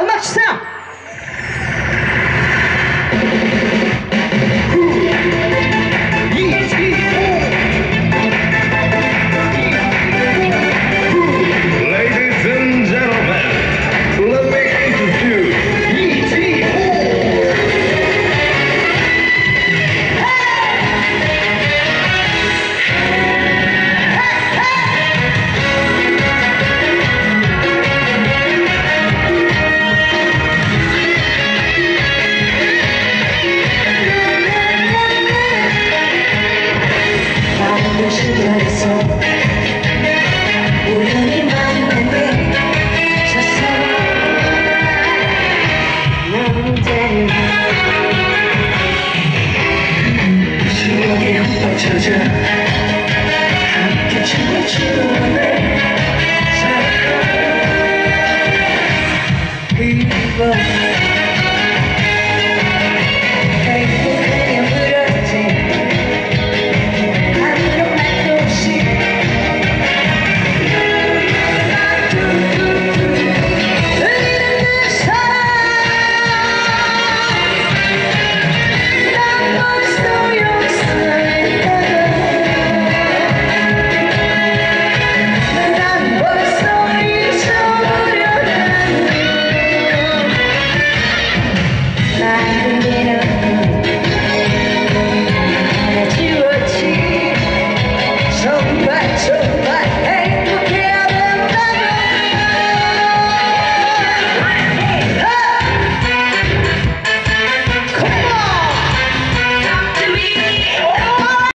Let's 찾아. 함께 춤을 추고 내 사랑 People Action!